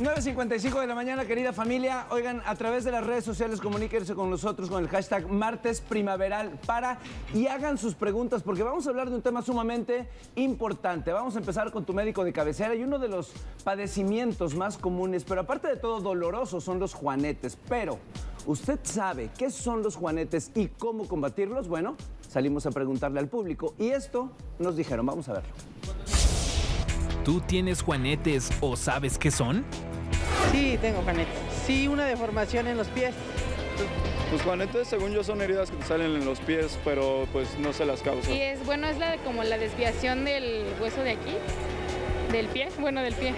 9.55 de la mañana, querida familia. Oigan, a través de las redes sociales comuníquense con nosotros con el hashtag martes primaveral para y hagan sus preguntas porque vamos a hablar de un tema sumamente importante. Vamos a empezar con tu médico de cabecera y uno de los padecimientos más comunes, pero aparte de todo dolorosos, son los juanetes. Pero, ¿usted sabe qué son los juanetes y cómo combatirlos? Bueno, salimos a preguntarle al público y esto nos dijeron. Vamos a verlo. ¿Tú tienes juanetes o sabes qué son? Sí, tengo juanetes. Sí, una deformación en los pies. Pues juanetes, según yo, son heridas que te salen en los pies, pero pues no se las causa. Y es, bueno, es la de- como la desviación del hueso de aquí, del pie, bueno, del pie.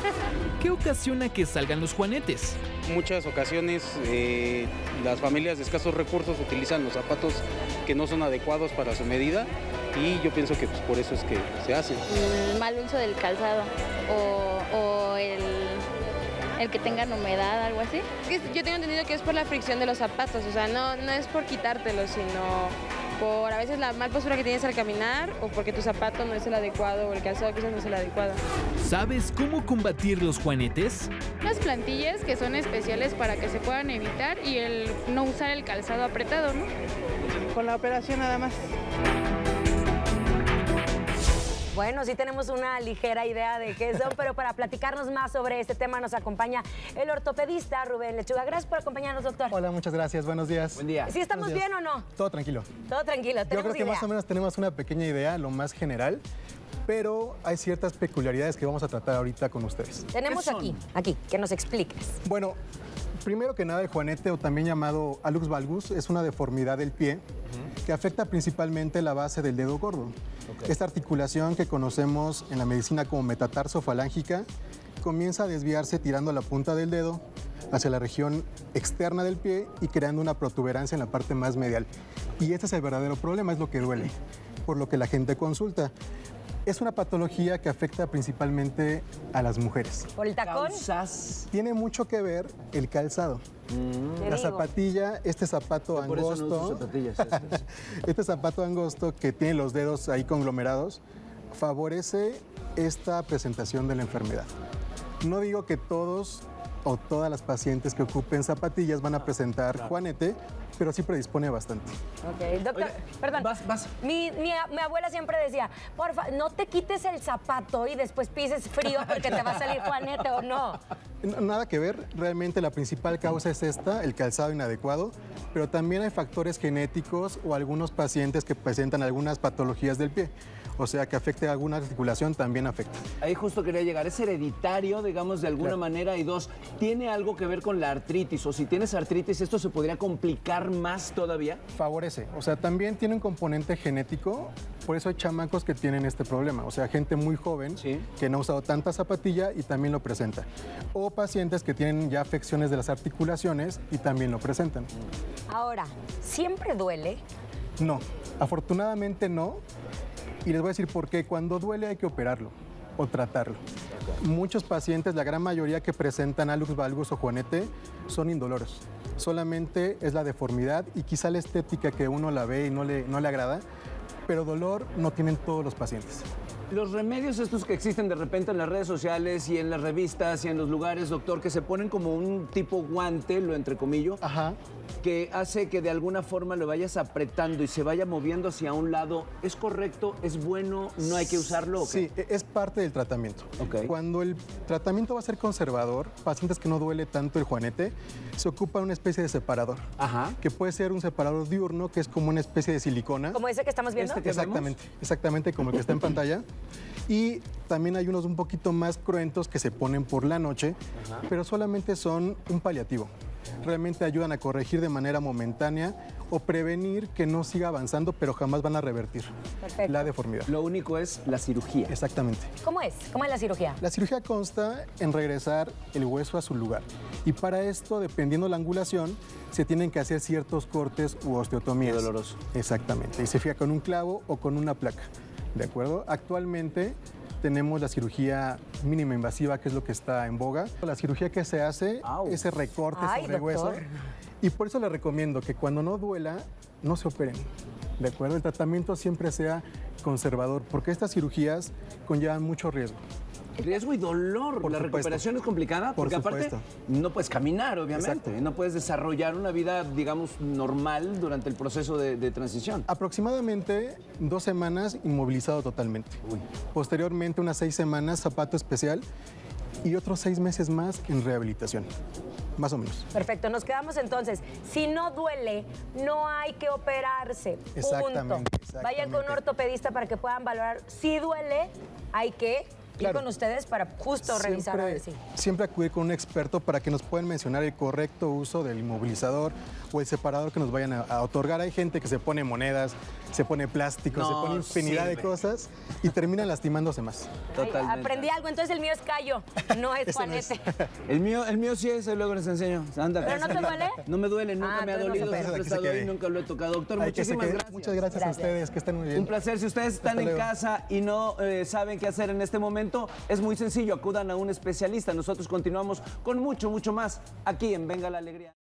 ¿Qué ocasiona que salgan los juanetes? muchas ocasiones eh, las familias de escasos recursos utilizan los zapatos que no son adecuados para su medida y yo pienso que pues, por eso es que se hace. el mal uso del calzado o, o el, que tengan humedad, algo así. Yo tengo entendido que es por la fricción de los zapatos, o sea, no, no es por quitártelos, sino por a veces la mal postura que tienes al caminar o porque tu zapato no es el adecuado o el calzado que usas no es el adecuado. ¿Sabes cómo combatir los juanetes? Las plantillas que son especiales para que se puedan evitar y el no usar el calzado apretado, ¿no? Con la operación nada más. Bueno, sí tenemos una ligera idea de qué son, pero para platicarnos más sobre este tema nos acompaña el ortopedista Rubén Lechuga. Gracias por acompañarnos, doctor. Hola, muchas gracias. Buenos días. Buen día. ¿Sí estamos bien o no? Todo tranquilo. Todo tranquilo, Yo creo que idea. más o menos tenemos una pequeña idea, lo más general, pero hay ciertas peculiaridades que vamos a tratar ahorita con ustedes. Tenemos aquí, aquí, que nos expliques. Bueno, primero que nada, el juanete, o también llamado alux valgus, es una deformidad del pie que afecta principalmente la base del dedo gordo. Esta articulación que conocemos en la medicina como metatarso-falángica comienza a desviarse tirando la punta del dedo hacia la región externa del pie y creando una protuberancia en la parte más medial. Y este es el verdadero problema, es lo que duele, por lo que la gente consulta. Es una patología que afecta principalmente a las mujeres. ¿Por el tacón? Tiene mucho que ver el calzado. Te La zapatilla, este zapato Por eso no angosto, uso zapatillas estas. este zapato angosto que tiene los dedos ahí conglomerados, favorece esta presentación de la enfermedad. No digo que todos o todas las pacientes que ocupen zapatillas van a presentar juanete, pero sí predispone bastante. Ok, doctor, perdón. vas, vas. Mi, mi, mi abuela siempre decía, porfa, no te quites el zapato y después pises frío porque te va a salir juanete o no. Nada que ver, realmente la principal causa es esta, el calzado inadecuado, pero también hay factores genéticos o algunos pacientes que presentan algunas patologías del pie, o sea que afecte alguna articulación también afecta. Ahí justo quería llegar. ¿Es hereditario, digamos, de alguna Claro. manera? Y dos, ¿tiene algo que ver con la artritis? O si tienes artritis, ¿esto se podría complicar más todavía? Favorece, o sea, también tiene un componente genético, por eso hay chamacos que tienen este problema, o sea, gente muy joven Sí. que no ha usado tanta zapatilla y también lo presenta. O pacientes que tienen ya afecciones de las articulaciones y también lo presentan. Ahora, ¿siempre duele? No, afortunadamente no. Y les voy a decir por qué. Cuando duele hay que operarlo o tratarlo. Muchos pacientes, la gran mayoría que presentan alux valgus o juanete, son indoloros. Solamente es la deformidad y quizá la estética que uno la ve y no le, no le agrada, pero dolor no tienen todos los pacientes. Los remedios estos que existen de repente en las redes sociales y en las revistas y en los lugares, doctor, que se ponen como un tipo guante, lo entrecomillo, Ajá. que hace que de alguna forma lo vayas apretando y se vaya moviendo hacia un lado. ¿Es correcto? ¿Es bueno? ¿No hay que usarlo? Sí, e- es parte del tratamiento. Ok. Cuando el tratamiento va a ser conservador, pacientes que no duele tanto el juanete, se ocupa una especie de separador. Ajá. que puede ser un separador diurno, que es como una especie de silicona. Como ese que estamos viendo. Este que- Exactamente, exactamente como el que está en pantalla. Y también hay unos un poquito más cruentos que se ponen por la noche, pero solamente son un paliativo. Realmente ayudan a corregir de manera momentánea o prevenir que no siga avanzando, pero jamás van a revertir Perfecto. la deformidad. Lo único es la cirugía. Exactamente. ¿Cómo es? ¿Cómo es la cirugía? La cirugía consta en regresar el hueso a su lugar. Y para esto, dependiendo la angulación, se tienen que hacer ciertos cortes u osteotomías. Qué doloroso. Exactamente. Y se fija con un clavo o con una placa. ¿De acuerdo? Actualmente tenemos la cirugía mínima invasiva, que es lo que está en boga. La cirugía que se hace, Au. ese recorte Ay, sobre el hueso. doctor. Y por eso les recomiendo que cuando no duela, no se operen. ¿De acuerdo? El tratamiento siempre sea conservador, porque estas cirugías conllevan mucho riesgo. Riesgo y dolor. Por la supuesto. recuperación es complicada Por porque aparte no puedes caminar, obviamente, Exacto. no puedes desarrollar una vida, digamos, normal durante el proceso de, de transición. Aproximadamente dos semanas inmovilizado totalmente. Posteriormente, unas seis semanas, zapato especial y otros seis meses más en rehabilitación. Más o menos. Perfecto, nos quedamos entonces. Si no duele, no hay que operarse. Punto. Exactamente, Vayan con un exactamente. ortopedista para que puedan valorar. Si duele, hay que ir Claro. con ustedes para justo revisar a ver si. siempre acudir con un experto para que nos puedan mencionar el correcto uso del inmovilizador o el separador que nos vayan a, a otorgar. Hay gente que se pone monedas, se pone plástico, se No pone infinidad de cosas y terminan lastimándose más. Ay, aprendí algo, entonces el mío es callo, no es Ese no es. Juanete. El mío, el mío sí es, luego les enseño. Anda, ¿Pero no te duele? No me duele, nunca Ah, me ha dolido. se Siempre he se estado ahí, nunca lo he tocado. Doctor, Ay, que se muchísimas gracias. Muchas gracias, a ustedes, que estén muy bien. Un placer. Si ustedes están en casa y no eh, saben qué hacer en este es muy sencillo. Acudan a un especialista. Nosotros continuamos con mucho, mucho más aquí en Venga la Alegría.